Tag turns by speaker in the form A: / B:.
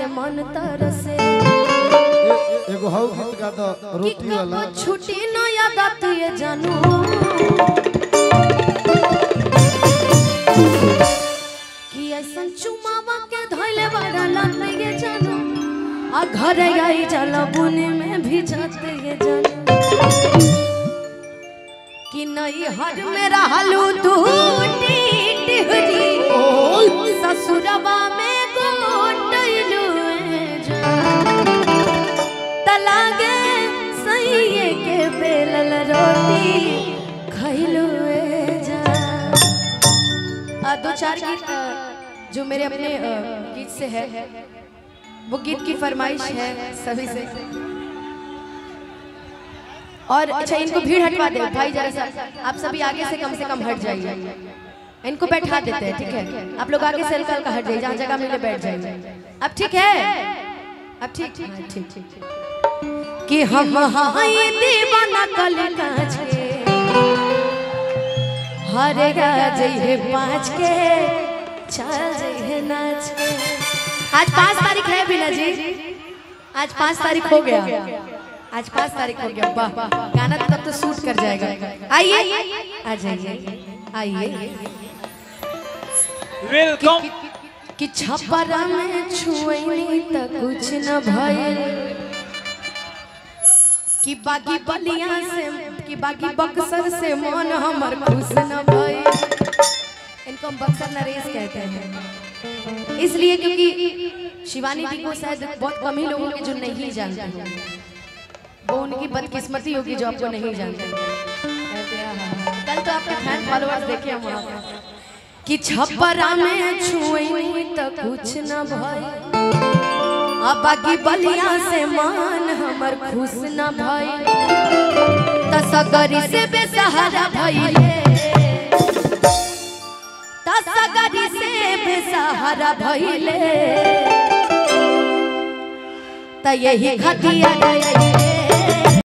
A: के मन तरसे।
B: एगो हौ गीत गा दो रोटी वाला
A: कब छुट्टी न याद ये जानू। कि ऐसन चुमावा के धइले बड़ा लाते ये जानू। आ घर आई जाला बुने में भी जाते ये जानू। कि नहीं हर मेरा हलू तू टिहरी ससुरबा में दो चार गीत जो मेरे अपने गीत से है। वो गीत की फरमाइश है सभी से। और अच्छा इनको भीड़ हटवा दे भाई जरा सा। आप सभी आगे से कम से कम हट जाइए। इनको बैठा देते हैं ठीक है। आप लोग आगे से हल्का हल्का हट जाइए जहाँ जगह मिले बैठ जाइए। अब ठीक है। अब ठीक ठीक ठीक ठीक ठीक कि हम दीवाना कल के हरे गाज हे पाँच के चल जइहे नाच के। आज पाँच तारीख है बिना जी आज पाँच तारीख हो गया। आज पाँच तारीख हो गया। वाह गाना तो तब तो शूट कर जाएगा। आइए। आ जाइए। आइए।
C: वेलकम।
A: कि छपरा में छुएनी त कुछ न भइल कि बागी बलिया से कि बागी बक्सर से मन हमर खुश न भइल इनको हम बक्सर नरेश कहते हैं। इसलिए क्योंकि शिवानी जी को शायद बहुत कम ही लोग होंगे जो नहीं जानते वो उनकी बदकिस्मती होगी जो आपको नहीं जानते कल तो आपके फ़ैन फॉलोअर्स देखे हम कि छपरा में छुई त कुछ न भई। बाकी बलिया से मान हमर खुश न भई तसगरी से बेसहारा भइले। तसगरी से बेसहारा भइले। त यही खतिया